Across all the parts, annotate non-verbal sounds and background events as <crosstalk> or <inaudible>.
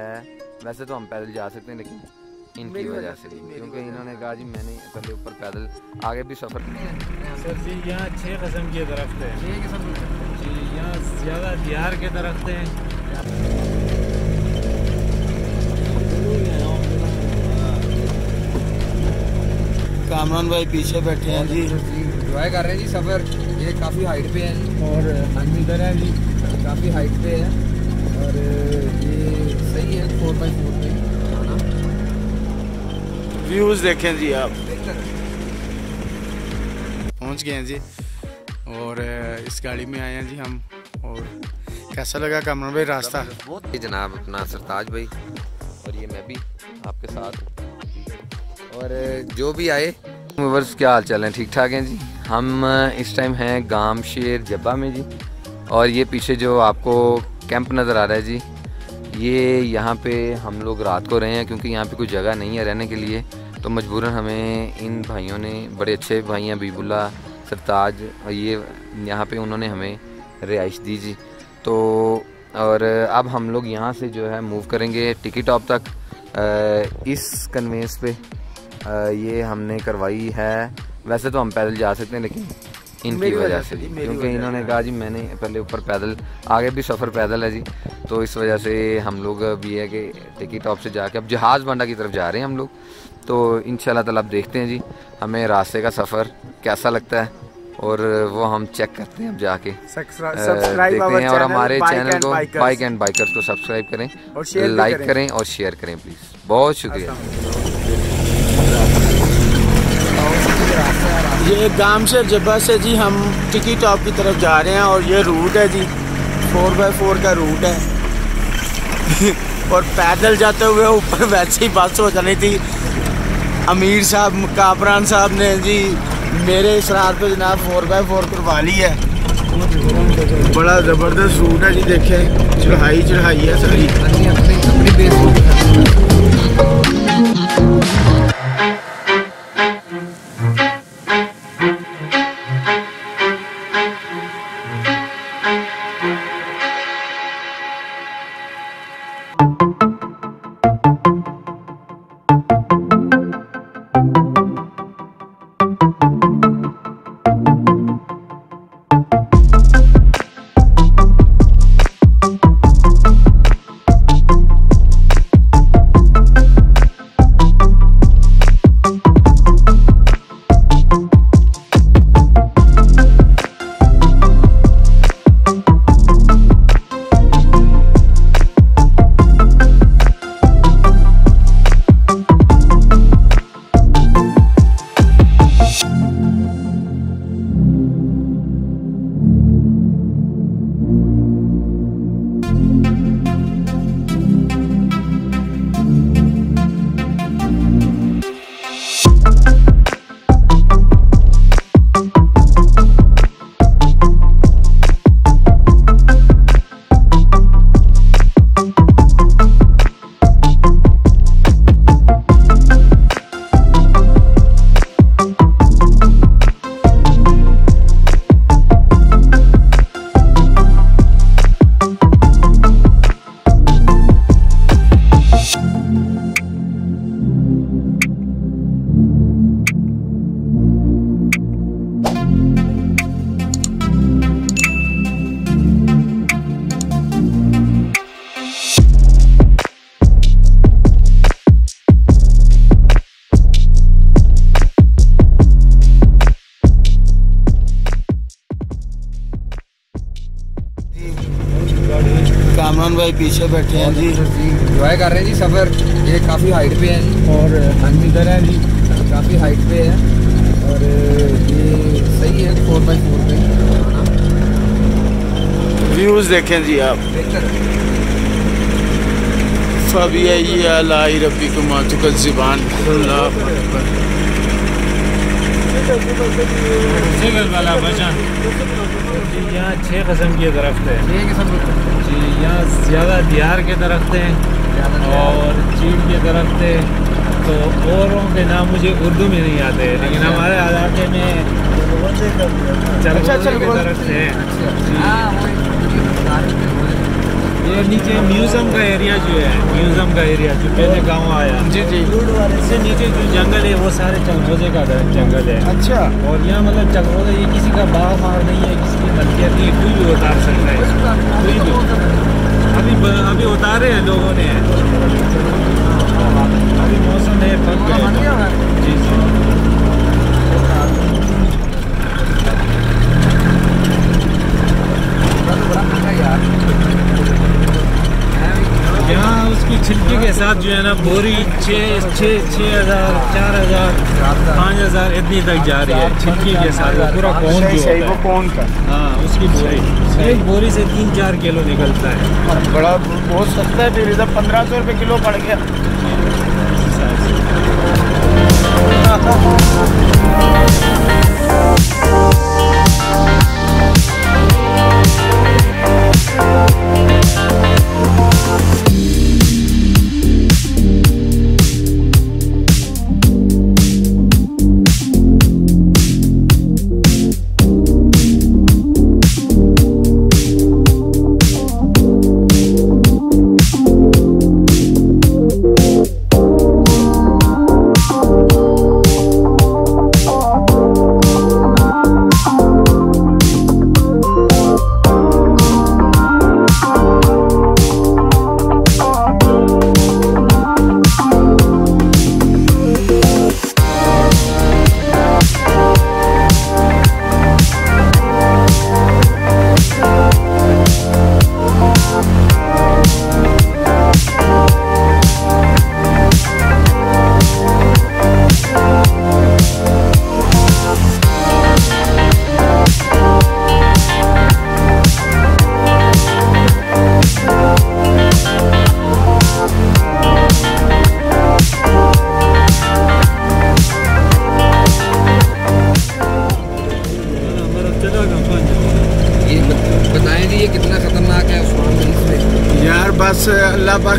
है। वैसे तो हम पैदल जा सकते हैं लेकिन इनकी वजह से क्योंकि इन्होंने कहा जी मैंने पहले ऊपर पैदल आगे भी सफ़र किया सर जी यहाँ छः किस्म के दरख्त हैं। जी यहाँ ज़्यादा दिहार के दरख्त हैं। कामरान भाई पीछे बैठे हैं जी। इंजॉय कर रहे हैं जी सफ़र। ये काफ़ी हाइट पे है और हम इधर हैं जी काफ़ी हाइट पे है। और ये सही है फोर बाई फोर आना। व्यूज़ देखें जी आप। पहुँच गए हैं जी और इस गाड़ी में आए हैं जी हम और कैसा लगा कामरान भाई रास्ता? ये जनाब अपना सरताज भाई और ये मैं भी आपके साथ और जो भी आए। व्यूवर्स क्या हाल चाल है? ठीक ठाक हैं जी? हम इस टाइम हैं गाम शेर जब्बा में जी और ये पीछे जो आपको कैंप नज़र आ रहा है जी। ये यहाँ पे हम लोग रात को रहे हैं क्योंकि यहाँ पे कोई जगह नहीं है रहने के लिए। तो मजबूरन हमें इन भाइयों ने, बड़े अच्छे भाई हैं बीबुल्ला सरताज ये यहाँ पे उन्होंने हमें रिहाइश दी जी। तो और अब हम लोग यहाँ से जो है मूव करेंगे टिकी टॉप तक। इस कन्वेंस पे ये हमने करवाई है। वैसे तो हम पैदल जा सकते हैं, लेकिन इनकी वजह से जी क्योंकि इन्होंने कहा जी मैंने पहले ऊपर पैदल आगे भी सफ़र पैदल है जी। तो इस वजह से हम लोग भी है कि टिकी टॉप से जाके अब जहाज़ बांडा की तरफ़ जा रहे हैं हम लोग। तो इन ताला अब देखते हैं जी हमें रास्ते का सफ़र कैसा लगता है और वो हम चेक करते हैं अब जाके। देखते हैं और हमारे चैनल को बाइक एंड बाइकर्स को सब्सक्राइब करें लाइक। करें। और शेयर करें प्लीज़ बहुत शुक्रिया। ये गाँव से जब्बा से जी हम टिकी टॉप की तरफ़ जा रहे हैं और ये रूट है जी। फोर बाई फोर का रूट है। <laughs> और पैदल जाते हुए ऊपर वैसे ही बस हो जानी थी। अमीर साहब, कामरान साहब ने जी मेरे इसरार पे जनाब फोर बाई फोर करवा ली है। बड़ा ज़बरदस्त रूट है जी, देखे। चढ़ाई चढ़ाई है सारी। कामरान भाई पीछे बैठे हैं जी। इंजॉय कर रहे हैं जी सफ़र। ये काफ़ी हाइट पे है जी। और हम इधर हैं जी। काफ़ी हाइट पे है। और ये सही है फोर बाई फोर पे। व्यूज़ देखें जी आप। है फबी लाई रबी को मातुक ज़बान। सिगल वाला बचा जी यहाँ छः किस्म के दरख्त हैं। जी यहाँ ज़्यादा दिहार के दरख्त हैं और चीड़ के दरख्त हैं। तो औरों के नाम मुझे उर्दू में नहीं आते लेकिन हमारे इलाके में चरगोजे के दरख्त हैं। नीचे म्यूज़ियम का एरिया जो है म्यूज़ियम का एरिया जो पहले गाँव आया। जी जी। इससे नीचे जो जंगल है वो सारे चलरोजे का जंगल है। अच्छा। और यहाँ मतलब चलरोजा ये किसी का बाग मार नहीं है किसी की मलकियत नहीं कोई भी उतार सकता है। कोई भी। अभी अभी उतारे हैं लोगों ने। अभी मौसम है पक गए जी जी यहाँ उसकी छिलकी के साथ जो है ना बोरी छः छः छः हज़ार चार हज़ार पाँच हज़ार इतनी तक जा रही है। छिटकी के साथ पूरा कौन जो है वो कौन का? हाँ उसकी बोरी। एक बोरी से तीन चार किलो निकलता है। बड़ा बहुत सस्ता है फिर इधर पंद्रह सौ रुपये किलो पड़ गया। <laughs>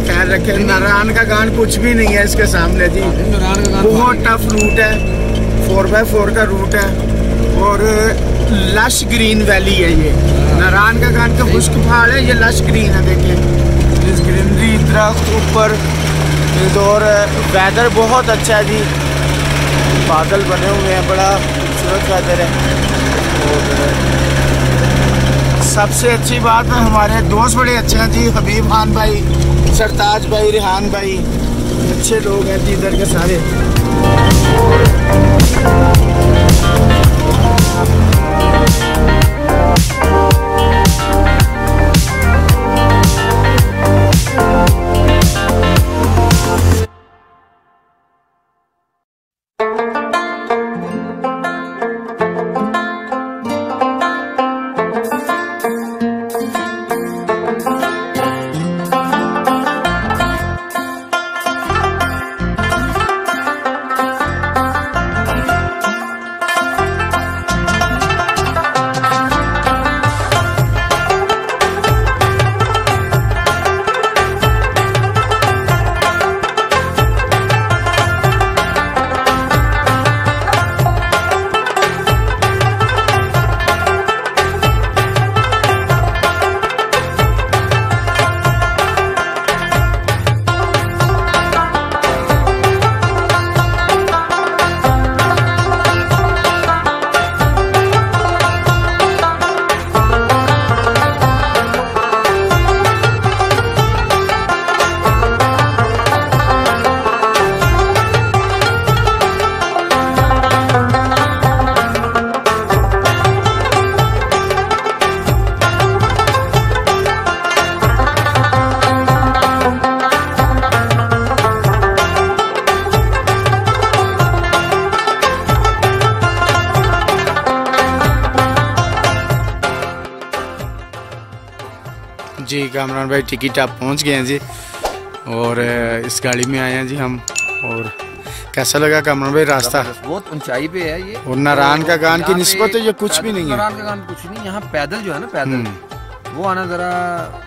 पर रखे। नारायण का गान कुछ भी नहीं है इसके सामने जी। बहुत टफ रूट है। फोर बाय फोर का रूट है। और लश ग्रीन वैली है ये। नारायण का गान का खुश्क पहाड़ है ये लश ग्रीन है देखिए। इस ग्रीनरी दरख्त ऊपर और वेदर बहुत अच्छा है जी। बादल बने हुए हैं बड़ा खूबसूरत वेदर है। और सबसे अच्छी बात है हमारे दोस्त बड़े अच्छे हैं जी हबीब खान भाई। सरताज भाई रिहान भाई अच्छे लोग हैं इधर के सारे। जी कामरान भाई टिकट आप पहुँच गए हैं जी। और इस गाड़ी में आए हैं जी हम। और कैसा लगा कामरान भाई रास्ता? बहुत ऊंचाई पे है ये। और नारायण का गान की निस्बत है ये कुछ भी नहीं है? नारायण का गान कुछ नहीं यहाँ पैदल जो है ना पैदल। हम्म। वो आना जरा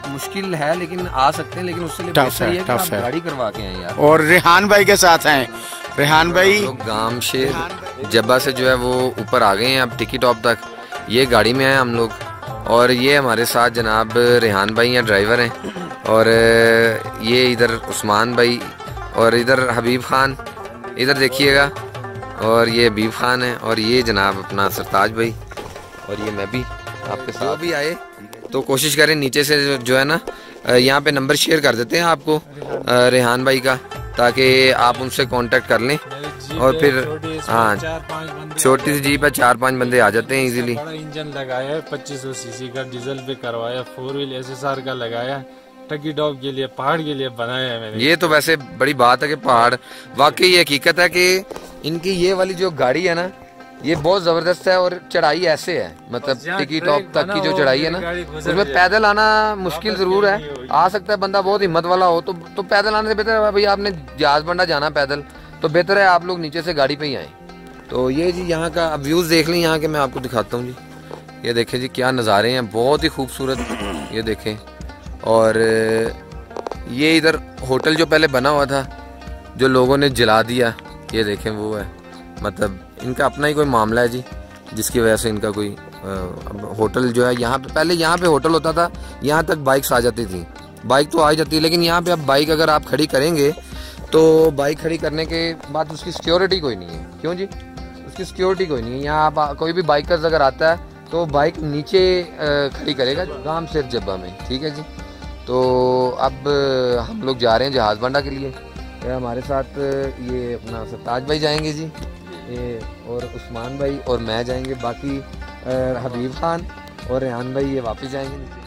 मुश्किल है लेकिन आ सकते हैं लेकिन उससे बेहतर है, ये है है। गाड़ी करवा के आए यार। और रेहान भाई के साथ हैं। रेहान भाई। गाँव शेर जब्बा से जो है वो ऊपर आ गए हैं अब टिकी टॉप तक। ये गाड़ी में आए हम लोग। और ये हमारे साथ जनाब रेहान भाई हैं ड्राइवर हैं। और ये इधर उस्मान भाई और इधर हबीब खान। इधर देखिएगा। और ये हबीब खान है और ये जनाब अपना सरताज भाई। और ये मैं भी आपके साथ। भी आए। तो कोशिश करें नीचे से जो है ना यहाँ पे नंबर शेयर कर देते हैं आपको रेहान भाई का ताकि आप उनसे कांटेक्ट कर लें। और फिर हाँ छोटी सी जीप है चार पाँच बंदे आ जाते हैं इजीली बड़ा इंजन लगाया है पच्चीस सौ सीसी का डीजल पे करवाया four wheel S S R का लगाया टकी डॉग के लिए पहाड़ के लिए बनाया है मैंने। ये तो वैसे बड़ी बात है कि पहाड़ वाकई ये हकीकत है कि इनकी ये वाली जो गाड़ी है ना ये बहुत ज़बरदस्त है और चढ़ाई ऐसे है। मतलब टिकी टॉप तक की जो चढ़ाई है ना उसमें पैदल आना मुश्किल ज़रूर है। आ सकता है बंदा बहुत हिम्मत वाला हो तो तो पैदल आने से बेहतर है भाई आपने जहाज़ बंडा जाना पैदल। तो बेहतर है आप लोग नीचे से गाड़ी पे ही आए। तो ये जी यहाँ का, अब व्यूज़ देख लें यहाँ के, मैं आपको दिखाता हूँ जी। ये देखें जी क्या नज़ारे हैं, बहुत ही खूबसूरत, ये देखें। और, ये इधर होटल जो पहले बना हुआ था, जो लोगों ने जला दिया, ये देखें वो है। मतलब इनका अपना ही कोई मामला है जी, जिसकी वजह से इनका कोई अब होटल जो है यहाँ पे, पहले यहाँ पे होटल होता था, यहाँ तक बाइक्स आ जाती थी। बाइक तो आ जाती है, लेकिन यहाँ पे अब बाइक अगर आप खड़ी करेंगे तो बाइक खड़ी करने के बाद उसकी सिक्योरिटी कोई नहीं है। क्यों जी? उसकी सिक्योरिटी कोई नहीं है। यहाँ आप कोई भी बाइकर्स अगर आता है तो बाइक नीचे खड़ी करेगा गाम सिर्फ़ जब्बा में। ठीक है जी? तो अब हम लोग जा रहे हैं जहाज़ बंडा के लिए। हमारे साथ ये अपना सरताज भाई जाएँगे जी। ये और उस्मान भाई और मैं जाएँगे। बाकी हबीब खान और रेहान भाई ये वापस जाएँगे